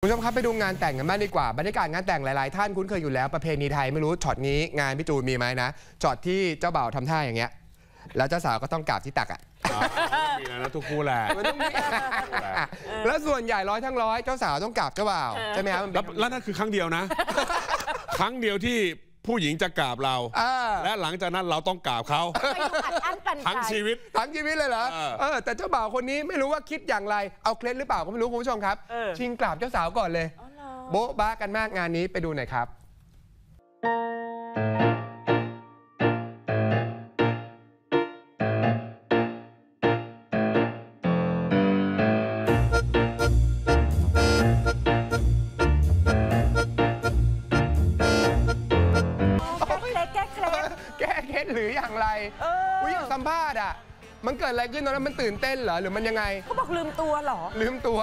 คุณผู้ชมครับไปดูงานแต่งกันบ้างดีกว่าบรรยากาศงานแต่งหลาย ๆ ท่านคุ้นเคยอยู่แล้วประเพณีไทยไม่รู้ช็อตนี้งานพี่จูนมีไหมนะช็อตที่เจ้าบ่าวทำท่าอย่างเงี้ย แล้วเจ้าสาวก็ต้องกราบที่ตักอะมีแล้วนะทุกคู่แหละมันต้องมีแล้วส่วนใหญ่ร้อยทั้งร้อยเจ้าสาวต้องกราบเจ้าบ่าวใช่ไหมครับมันแล้เป็วนแล้วนั่นคือครั้งเดียวนะ ครั้งเดียวที่ ผู้หญิงจะกราบเรา อ่าและหลังจากนั้นเราต้องกราบเขาไม่ดูอัดอั้นตันใจทั้งชีวิตทั้งชีวิตเลยเหรอเออ เออแต่เจ้าบ่าวคนนี้ไม่รู้ว่าคิดอย่างไรเอาเคล็ดหรือเปล่าก็ไม่รู้คุณผู้ชมครับ เออ ชิงกราบเจ้าสาวก่อนเลย อ๋อเหรอ โบ๊ะบ้ากันมากงานนี้ไปดูหน่อยครับ เออ อุ้ยอยากสัมภาษณ์อะ มันเกิดอะไรขึ้นตอนนั้นมันตื่นเต้นเหรอ หรือมันยังไง เขาบอกลืมตัวเหรอ ลืมตัว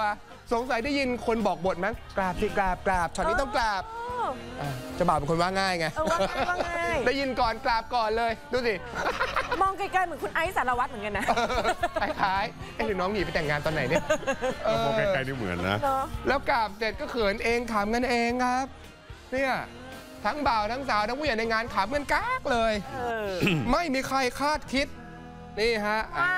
สงสัยได้ยินคนบอกบทมั้งกราบสิกราบกราบช็อตนี้ต้องกราบเอออะเจะบ่าวเป็นคนว่าง่ายไงเออว่าไงว่าไงได้ยินก่อนกราบก่อนเลย ดูสิ มองไกลๆเหมือนคุณไอซ์สารวัตรเหมือนกันนะ คล้ายๆเอ๊ะหรือน้องหนีไปแต่งงานตอนไหนเนี่ยเออมองไกลๆนี่เหมือนนะ เนาะแล้วกราบเสร็จก็เขินเองขำกันเองครับ เนี่ย ทั้งบ่าวทั้งสาวทั้งผู้ใหญ่ในงานขำกันกากเลยเออไม่มีใครคาดคิด นี่ฮะอ่า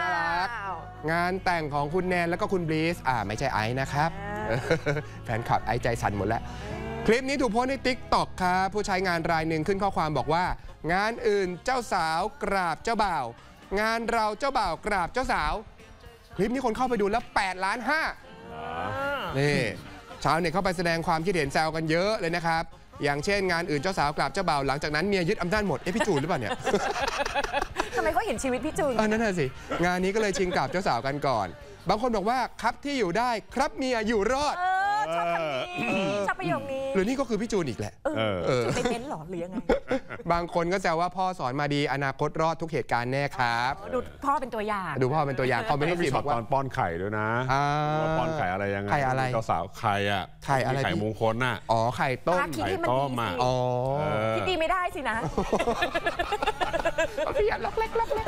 น่ารักว้าวงานแต่งของคุณแนนแล้วก็คุณบลีสอ่าไม่ใช่ไอซ์นะครับอ่าแฟนคลับไอซ์ใจสั่นหมดแล้ว คลิปนี้ถูกโพสต์ใน t ิ k t o k ครับผู้ใช้งานรายหนึ่งขึ้นข้อความบอกว่า งานอื่นเจ้าสาวกราบเจ้าบ่าว งานเราเจ้าบ่าวกราบเจ้าสาว คลิปนี้คนเข้าไปดูแล้ว8ล้าน5นี่ชาวเน็ตเข้าไปแสดงความคิดเห็นแซวกันเยอะเลยนะครับ อย่างเช่นงานอื่นเจ้าสาวกราบเจ้าบ่าวหลังจากนั้นเมียยึดอำนาจหมด เอ๊ะพี่จูนหรือเปล่าเนี่ย ทำไมเขาเห็นชีวิตพี่จูน เออนั่นน่ะสิ งานนี้ก็เลยชิงกราบเจ้าสาวกันก่อน บางคนบอกว่าครับที่อยู่ได้ครับเมียอยู่รอดเออ ชอบคำนี้ชอบประโยคนี้หรือนี่ก็คือพี่จูนอีกแหละเอเอออเออไปเม้นเหรอหรือยังไง บางคนก็แซวว่าพ่อสอนมาดีอนาคตรอดทุกเหตุการณ์แน่ครับดูพ่อเป็นตัวอย่างดูพ่อเป็นตัวอย่างคอมเมนแล้วต์ก็มีสีช็บออกว่าตตอนป้อนไข่ด้วยนะอ่าว่าป้อนไข่อะไรยังไงไข่อะไรเจ้าสาวไข่อะไข่อะไรมีไข่พี่มงคลน่ะอ๋อไข่ต้มอะคิดให้มันไข่ต้ดีมสิอะอ๋อเออคิดดีไม่ได้สินะพี่อยากล็อกเล็กล็อกเล็ก